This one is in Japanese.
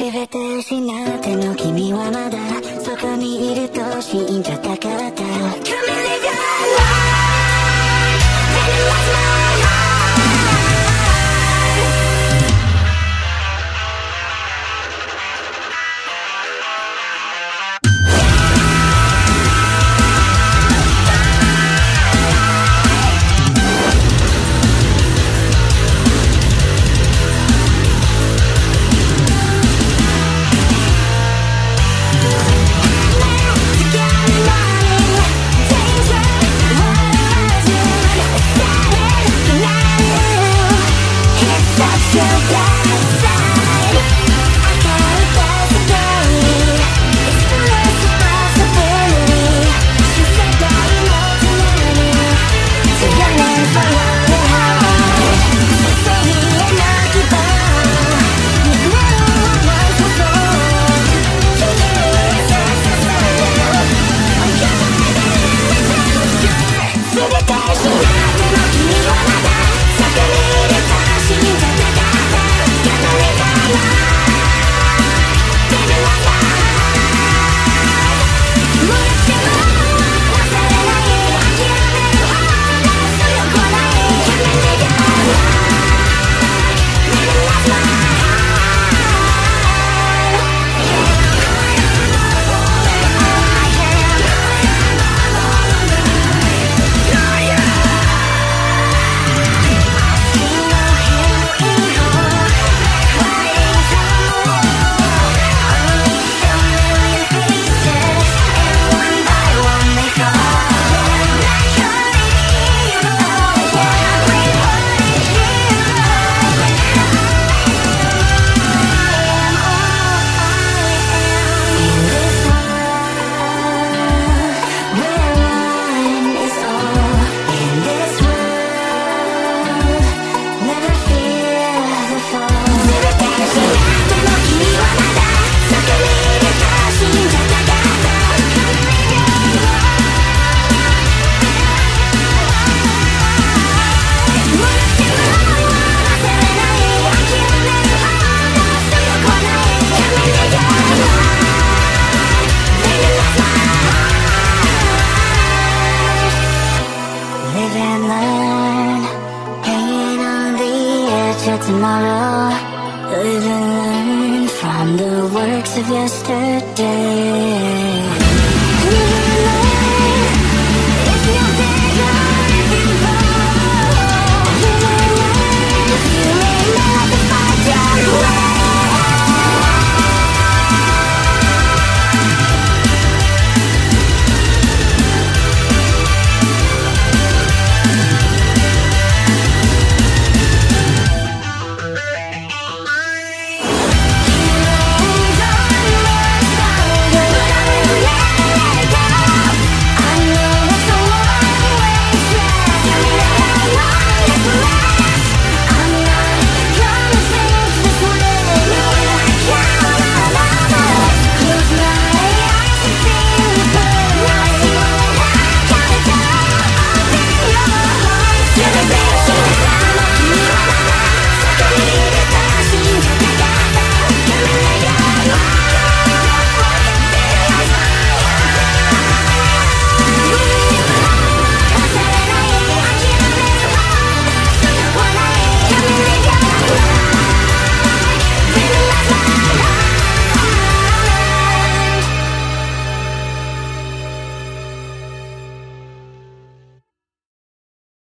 全て失っての君はまだそこにいると信じたかった Come and live tomorrow. Live and learn from the works of yesterday.